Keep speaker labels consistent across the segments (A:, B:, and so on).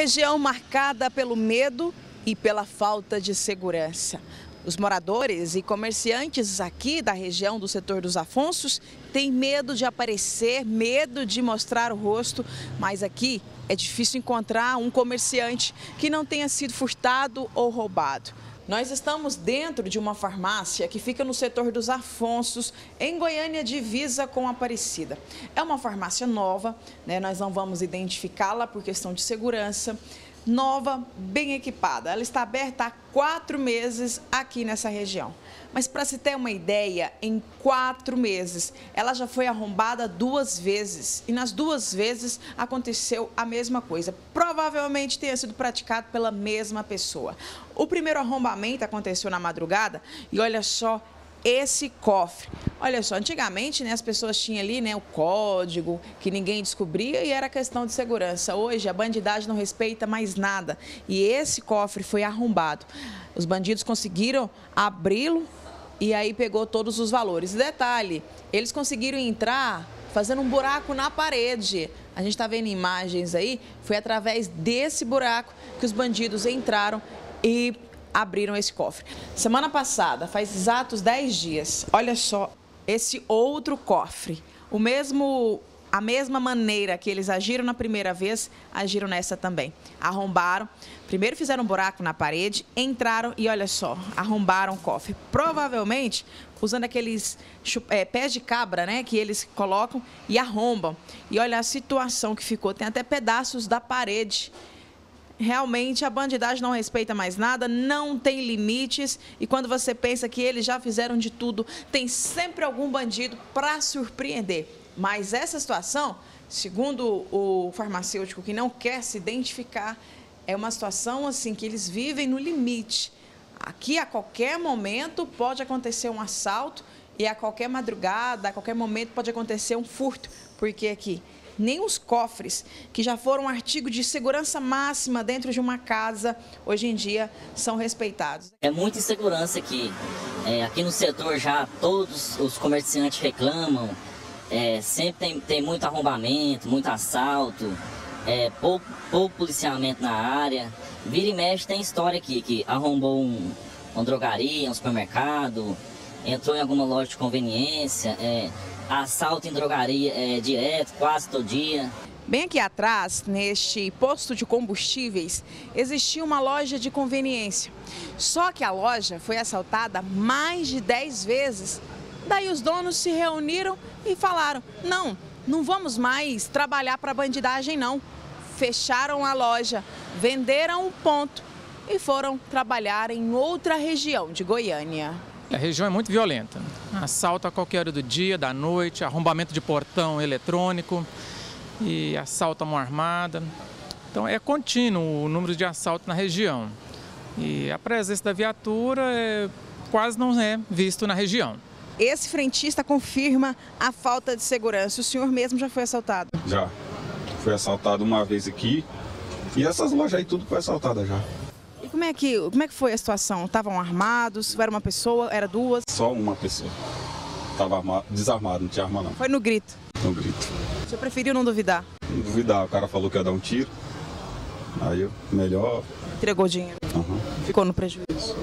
A: região marcada pelo medo e pela falta de segurança. Os moradores e comerciantes aqui da região do setor dos Afonsos têm medo de aparecer, medo de mostrar o rosto, mas aqui é difícil encontrar um comerciante que não tenha sido furtado ou roubado. Nós estamos dentro de uma farmácia que fica no setor dos Afonsos, em Goiânia, divisa com Aparecida. É uma farmácia nova, né? nós não vamos identificá-la por questão de segurança nova, bem equipada. Ela está aberta há quatro meses aqui nessa região. Mas para se ter uma ideia, em quatro meses, ela já foi arrombada duas vezes. E nas duas vezes aconteceu a mesma coisa. Provavelmente tenha sido praticado pela mesma pessoa. O primeiro arrombamento aconteceu na madrugada e olha só, esse cofre. Olha só, antigamente né, as pessoas tinham ali né, o código que ninguém descobria e era questão de segurança. Hoje a bandidagem não respeita mais nada e esse cofre foi arrombado. Os bandidos conseguiram abri-lo e aí pegou todos os valores. Detalhe, eles conseguiram entrar fazendo um buraco na parede. A gente está vendo imagens aí, foi através desse buraco que os bandidos entraram e abriram esse cofre. Semana passada, faz exatos 10 dias, olha só esse outro cofre. O mesmo a mesma maneira que eles agiram na primeira vez, agiram nessa também. Arrombaram, primeiro fizeram um buraco na parede, entraram e olha só, arrombaram o cofre. Provavelmente usando aqueles é, pés de cabra, né, que eles colocam e arrombam. E olha a situação que ficou, tem até pedaços da parede realmente a bandidagem não respeita mais nada, não tem limites e quando você pensa que eles já fizeram de tudo, tem sempre algum bandido para surpreender. Mas essa situação, segundo o farmacêutico que não quer se identificar, é uma situação assim que eles vivem no limite. Aqui a qualquer momento pode acontecer um assalto e a qualquer madrugada, a qualquer momento pode acontecer um furto, porque aqui nem os cofres, que já foram artigo de segurança máxima dentro de uma casa, hoje em dia são respeitados.
B: É muita insegurança aqui. É, aqui no setor já todos os comerciantes reclamam, é, sempre tem, tem muito arrombamento, muito assalto, é, pouco, pouco policiamento na área. Vira e mexe tem história aqui, que arrombou um, uma drogaria, um supermercado, entrou em alguma loja de conveniência. É, assalto em drogaria é, direto, quase todo dia.
A: Bem aqui atrás, neste posto de combustíveis, existia uma loja de conveniência. Só que a loja foi assaltada mais de 10 vezes. Daí os donos se reuniram e falaram: não, não vamos mais trabalhar para bandidagem, não. Fecharam a loja, venderam o ponto e foram trabalhar em outra região de Goiânia.
C: A região é muito violenta. Assalto a qualquer hora do dia, da noite, arrombamento de portão eletrônico e assalto à mão armada. Então é contínuo o número de assaltos na região. E a presença da viatura é, quase não é visto na região.
A: Esse frentista confirma a falta de segurança. O senhor mesmo já foi assaltado?
D: Já. Foi assaltado uma vez aqui. E essas lojas aí tudo foi assaltada já
A: como é que, como é que foi a situação? Estavam armados? Era uma pessoa? Era duas?
D: Só uma pessoa. Estava desarmado, não tinha arma não.
A: Foi no grito?
D: No grito.
A: Você preferiu não duvidar?
D: Não duvidar, o cara falou que ia dar um tiro. Aí eu, melhor...
A: Entregou dinheiro?
D: Uhum.
A: Ficou no prejuízo.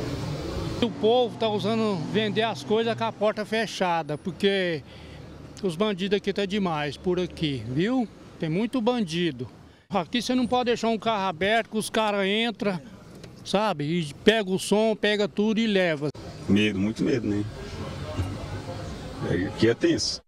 E: O povo está usando vender as coisas com a porta fechada, porque os bandidos aqui tá demais por aqui, viu? Tem muito bandido. Aqui você não pode deixar um carro aberto que os caras entram, sabe? E pega o som, pega tudo e leva.
D: Medo, muito medo, né? Aqui é tenso.